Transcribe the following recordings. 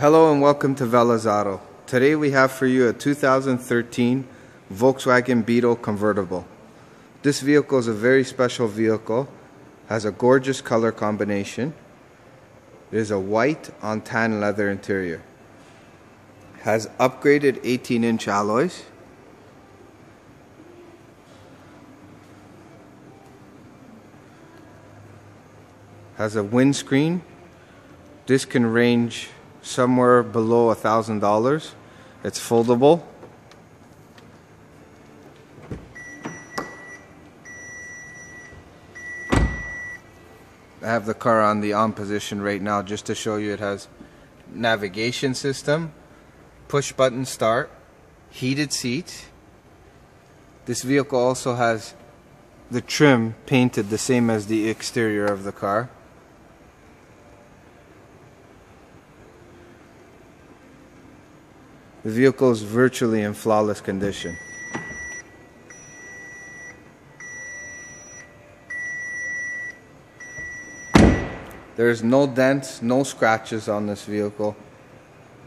Hello and welcome to Vellas Auto. Today we have for you a 2013 Volkswagen Beetle convertible. This vehicle is a very special vehicle, has a gorgeous color combination. It is a white on tan leather interior. Has upgraded 18 inch alloys. Has a windscreen. This can range somewhere below a thousand dollars. It's foldable. I have the car on the on position right now just to show you it has navigation system, push button start, heated seats. This vehicle also has the trim painted the same as the exterior of the car. The vehicle is virtually in flawless condition. There's no dents, no scratches on this vehicle.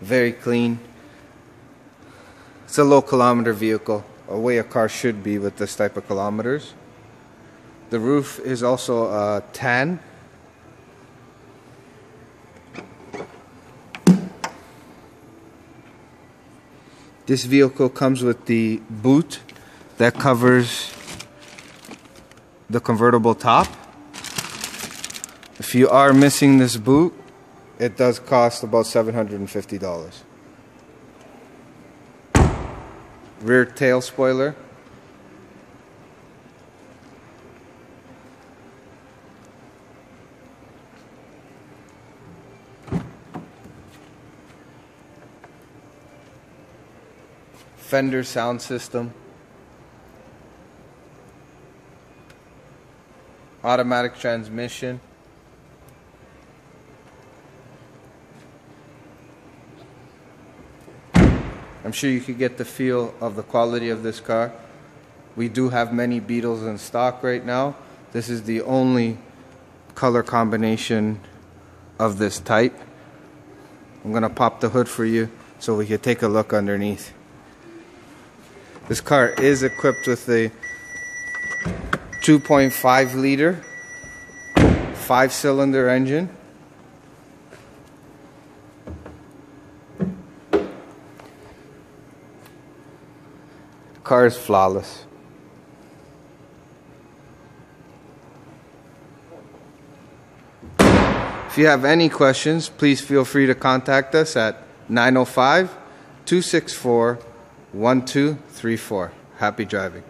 Very clean. It's a low kilometer vehicle, a way a car should be with this type of kilometers. The roof is also uh, tan. This vehicle comes with the boot that covers the convertible top. If you are missing this boot, it does cost about $750. Rear tail spoiler. Fender sound system. Automatic transmission. I'm sure you could get the feel of the quality of this car. We do have many Beetles in stock right now. This is the only color combination of this type. I'm going to pop the hood for you so we can take a look underneath. This car is equipped with a 2.5 liter five cylinder engine. The car is flawless. If you have any questions, please feel free to contact us at 905 264 1234. Happy driving.